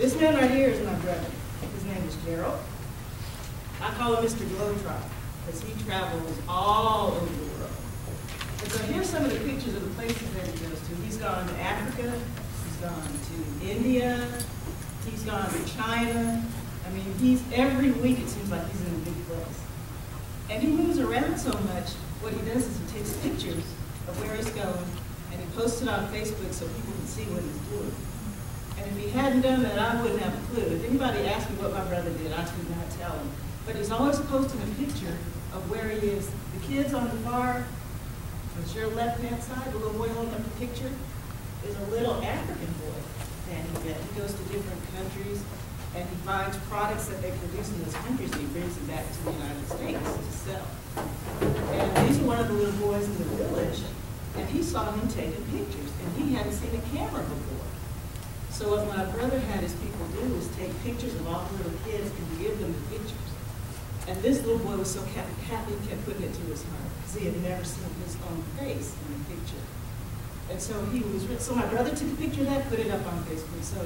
This man right here is my brother. His name is Gerald. I call him Mr. Globetrotter because he travels all over the world. And so here's some of the pictures of the places that he goes to. He's gone to Africa, he's gone to India, he's gone to China. I mean, he's, every week it seems like he's in a big place. And he moves around so much, what he does is he takes pictures of where he's going and he posts it on Facebook so people can see what he's doing. And if he hadn't done that, I wouldn't have a clue. If anybody asked me what my brother did, I could not tell them. But he's always posting a picture of where he is. The kids on the far, it's your left-hand side, the little boy holding up the picture, is a little African boy that he. He goes to different countries and he finds products that they produce in those countries and he brings them back to the United States to sell. And these are one of the little boys in the village, and he saw him taking pictures, and he hadn't seen a camera before. So what my brother had his people do is take pictures of all the little kids and give them the pictures. And this little boy was so happy, he kept putting it to his heart, because he had never seen his own face in a picture. And so he was, so my brother took a picture of that, put it up on Facebook. So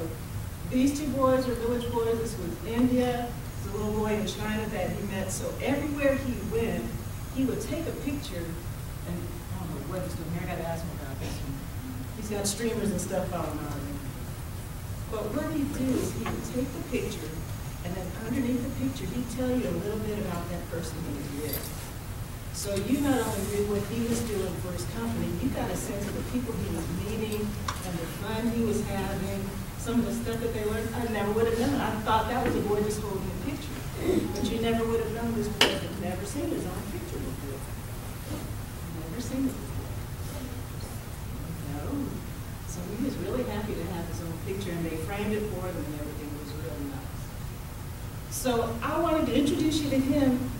these two boys are village boys, this was India, the little boy in China that he met. So everywhere he went, he would take a picture, and I don't know what he's doing here, I gotta ask him about this. He's got streamers and stuff on already. But what he'd do is he would take the picture, and then underneath the picture, he'd tell you a little bit about that person who was with. So you not only knew what he was doing for his company, you got a sense of the people he was meeting and the fun he was having, some of the stuff that they learned. I never would have known. I thought that was a boy just holding a picture. But you never would have known this boy had never seen his own picture before. Never seen it before. No. So he was really happy to have his own picture and they it for him and everything was really nice. So I wanted to introduce you to him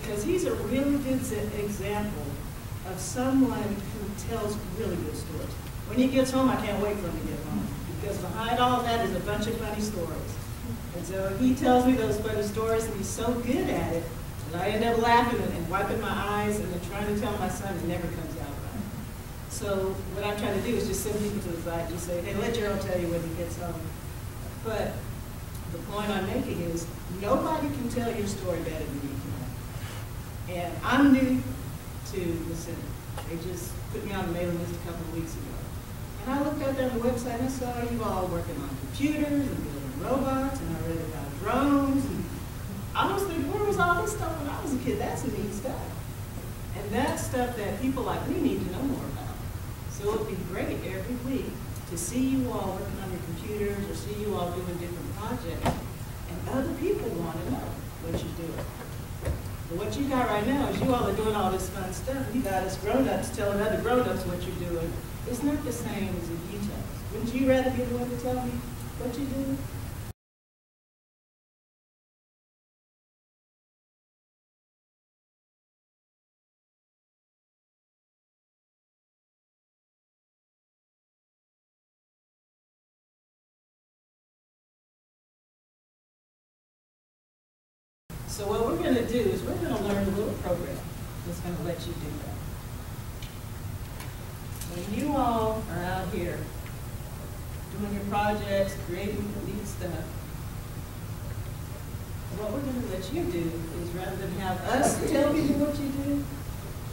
because he's a really good example of someone who tells really good stories. When he gets home, I can't wait for him to get home because behind all that is a bunch of funny stories. And so he tells me those funny stories and he's so good at it that I end up laughing and and wiping my eyes and then trying to tell my son it never comes out right. So what I'm trying to do is just send people to the side and just say, hey, let Gerald tell you when he gets home. But the point I'm making is nobody can tell your story better than you can. And I'm new to the center. They just put me on the mailing list a couple of weeks ago. And I looked there on the website and I saw you all working on computers and building robots and I read about drones and I was thinking, where was all this stuff when I was a kid? That's neat stuff. And that's stuff that people like me need to know more about. So it'd be great every week to see you all working on your computers or see you all doing different projects. And other people want to know what you're doing. But what you got right now is you all are doing all this fun stuff. You got us grown-ups telling other grown-ups what you're doing. It's not the same as if you tell us. Wouldn't you rather be the one to tell me what you do? So what we're gonna do is we're gonna learn a little program that's gonna let you do that. When you all are out here doing your projects, creating neat stuff, what we're gonna let you do is rather than have us tell you what you do,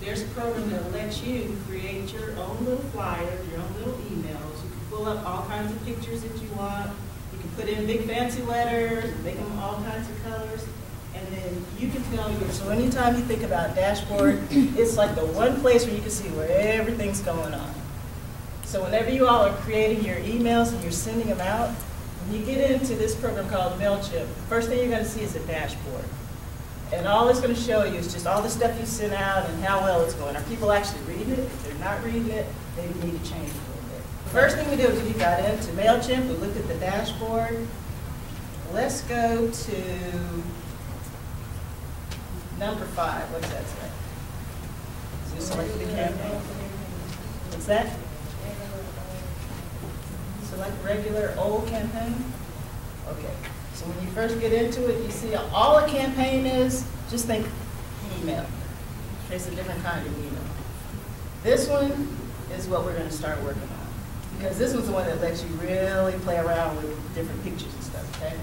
there's a program that lets you create your own little flyers, your own little emails. You can pull up all kinds of pictures that you want. You can put in big fancy letters, make them all kinds of colors. And then you can tell your, so anytime you think about dashboard, it's like the one place where you can see where everything's going on. So whenever you all are creating your emails and you're sending them out, when you get into this program called MailChimp, first thing you're gonna see is a dashboard. And all it's gonna show you is just all the stuff you sent out and how well it's going. Are people actually reading it? If they're not reading it, they need to change it a little bit. The First thing we did was we got into MailChimp, we looked at the dashboard. Let's go to number five, what's that say? Is this select the campaign? What's that? Select regular old campaign? Okay, so when you first get into it, you see all a campaign is, just think email. It's a different kind of email. This one is what we're gonna start working on. Because this one's the one that lets you really play around with different pictures and stuff, okay?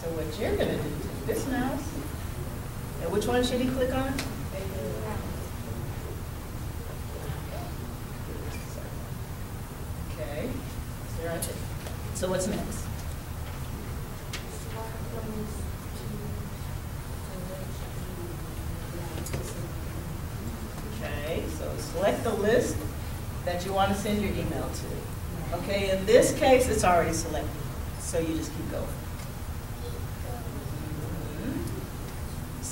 So what you're gonna do, take this mouse, and which one should he click on? Okay, so you're on it. So what's next? Okay, so select the list that you want to send your email to. Okay, in this case, it's already selected, so you just keep going.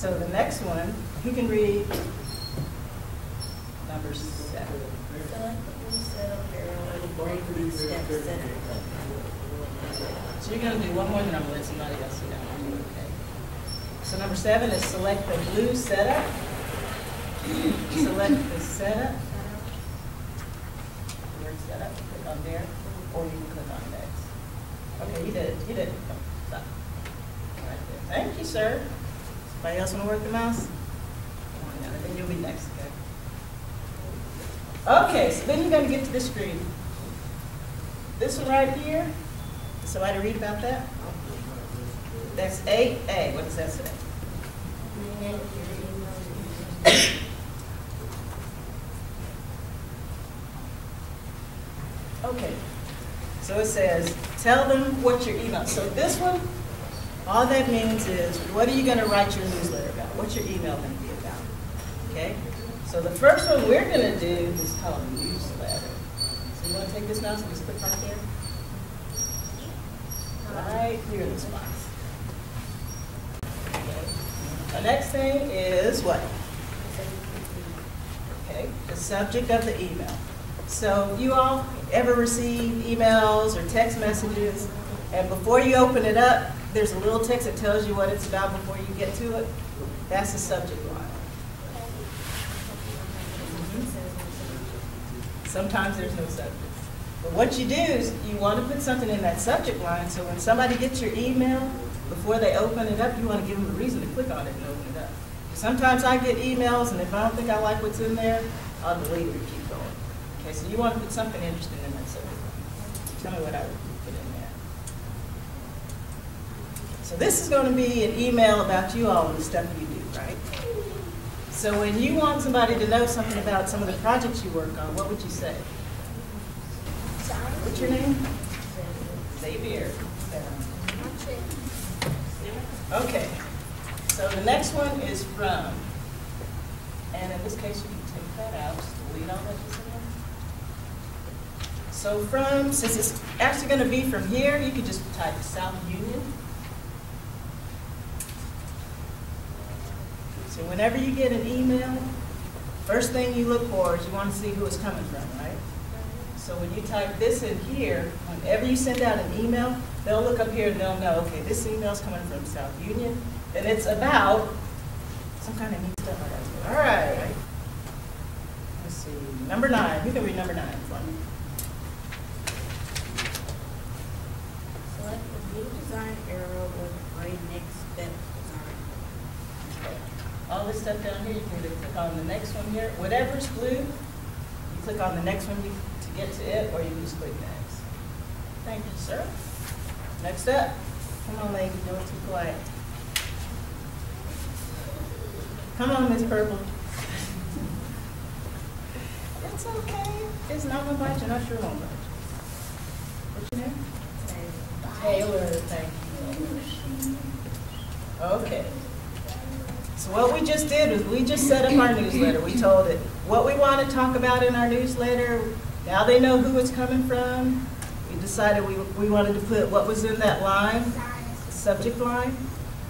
So the next one, who can read number seven? So you're gonna do one more, then I'm gonna let somebody else do that one, okay? So number seven is select the blue setup. Select the setup. The setup, click on there, or you can click on next. Okay, you did it, you did it. Stop. Right there. Thank you, sir. Somebody else wanna work the mouse? Then you'll be next, okay? Okay, so then you're gonna get to the screen. This one right here, somebody to read about that? That's eight A, what does that say? Okay, so it says, tell them what your email, so this one, all that means is, what are you gonna write your newsletter about? What's your email gonna be about? Okay, so the first one we're gonna do is called newsletter. So you wanna take this mouse and just click right there? Right here in this box. The next thing is what? Okay, the subject of the email. So you all ever receive emails or text messages, and before you open it up, there's a little text that tells you what it's about before you get to it? That's the subject line. Mm-hmm. Sometimes there's no subject. But what you do is you want to put something in that subject line, so when somebody gets your email, before they open it up, you want to give them a reason to click on it and open it up. Sometimes I get emails, and if I don't think I like what's in there, I'll delete it or keep going. Okay, so you want to put something interesting in that subject line. Tell me what I would put in there. So this is going to be an email about you all and the stuff you do, right? So when you want somebody to know something about some of the projects you work on, what would you say? What's your name? Xavier. Okay, so the next one is from, and in this case, you can take that out, just delete all that there. So from, since it's actually gonna be from here, you could just type South Union. So whenever you get an email, first thing you look for is you wanna see who it's coming from, right? So when you type this in here, whenever you send out an email, they'll look up here and they'll know, okay, this email's coming from South Union, and it's about some kind of neat stuff. All right. Let's see, number nine, who can read number nine for me? Select the design arrow or the gray next step design. Okay. All this stuff down here, you can either click on the next one here, whatever's blue, you click on the next one to get to it, or you can just click next. Thank you, sir. Next up, come on, lady, don't too quiet. Come on, Miss Purple. It's okay, it's not bite you, not sure won't. What's your name? Taylor. Taylor, thank you. Okay. So what we just did was we just set up our newsletter. We told it what we want to talk about in our newsletter. Now they know who it's coming from. We decided we, we wanted to put what was in that line, subject line.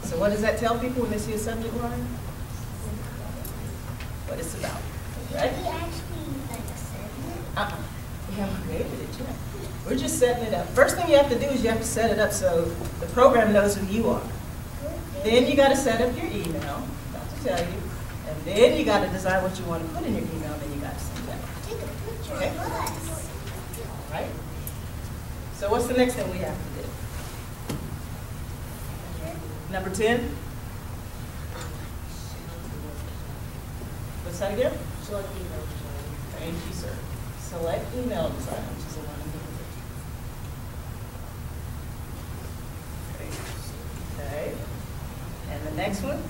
So what does that tell people when they see a subject line? What it's about, right? Uh-uh. We haven't created it yet. We're just setting it up. First thing you have to do is you have to set it up so the program knows who you are. Then you gotta set up your email, to tell you, and then you got to decide what you want to put in your email, and then you got to send that. Take a picture okay? of us. Right? So what's the next thing we have to do? Number 10? What's that again? Select email design. Thank you, sir. Select email design, which is the one Okay. And the next one?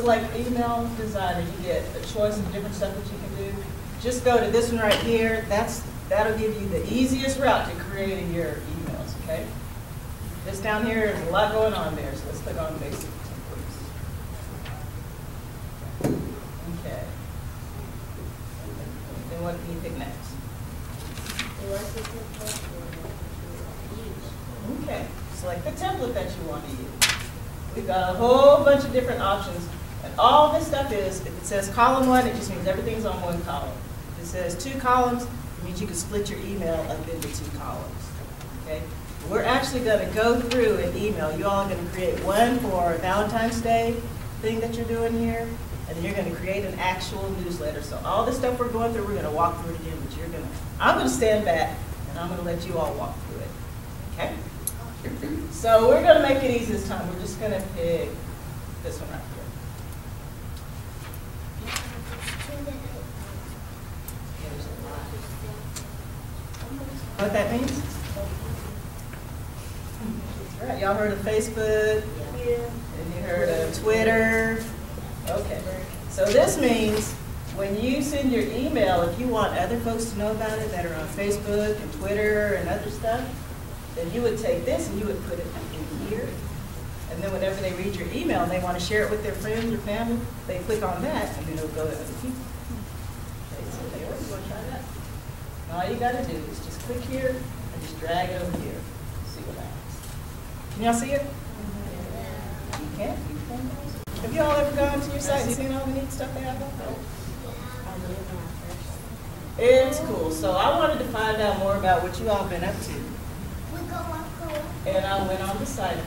You select email designer, you get a choice of different stuff that you can do. Just go to this one right here. That's, that'll give you the easiest route to creating your emails, okay? This down here, there's a lot going on there, so let's click on basic templates. Okay. Then what do you pick next? Okay, select the template that you want to use. We've got a whole bunch of different options, and all this stuff is, if it says column one, it just means everything's on one column. If it says two columns, it means you can split your email up into two columns, okay? We're actually gonna go through an email, you all are gonna create one for Valentine's Day thing that you're doing here, and then you're gonna create an actual newsletter. So all the stuff we're going through, we're gonna walk through it again, but you're gonna, I'm gonna stand back, and I'm gonna let you all walk through it, okay? So we're gonna make it easy this time. We're just gonna pick this one right here. There's a lot. What that means? Right. Y'all heard of Facebook? Yeah. And you heard of Twitter? Okay. So this means when you send your email, if you want other folks to know about it that are on Facebook and Twitter and other stuff, then you would take this and you would put it in here. And then whenever they read your email and they want to share it with their friends or family, they click on that and then it'll go to other people. Okay, so they always want to try that. And all you gotta do is just click here and just drag it over here. See what happens. Can y'all see it? You can, you can. Have you all ever gone to your site and seen all the neat stuff they have up there? I live in our first. It's cool. So I wanted to find out more about what you all been up to. And I went on the site,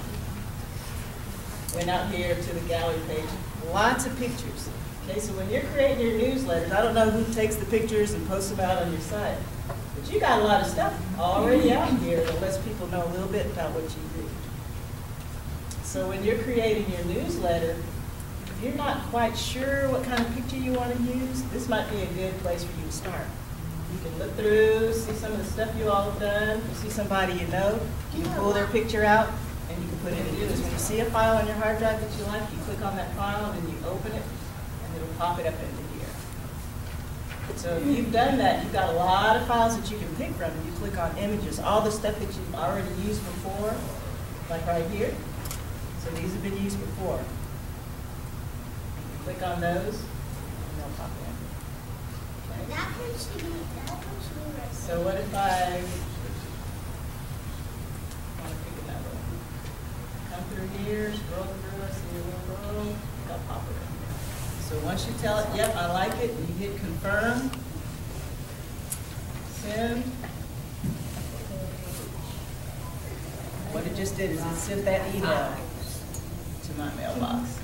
went out here to the gallery page, lots of pictures. Okay, so when you're creating your newsletters, I don't know who takes the pictures and posts them out on your site, but you got a lot of stuff already out here that lets people know a little bit about what you do. So when you're creating your newsletter, if you're not quite sure what kind of picture you want to use, this might be a good place for you to start. You can look through, see some of the stuff you all have done, you see somebody you know, you can pull their picture out, and you can put it in yours. When you see a file on your hard drive that you like, you click on that file, and you open it, and it'll pop it up in. So if you've done that, you've got a lot of files that you can pick from. You click on images, all the stuff that you've already used before, like right here. So these have been used before. You click on those, and they'll pop in. Okay. So what if I want to pick another one? Come through here, scroll through, I see a little row, I'll pop it in. So once you tell it, yep, I like it, you hit confirm, send. What it just did is it sent that email to my mailbox.